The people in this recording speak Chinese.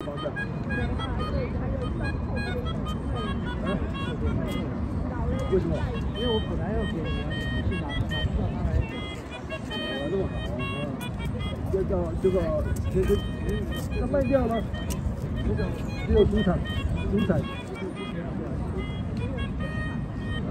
为什么？因为我本来要给你去拿，拿不到他来。哦，那么？好啊！这个这个这个，它卖掉了，只有主产，主产。啊，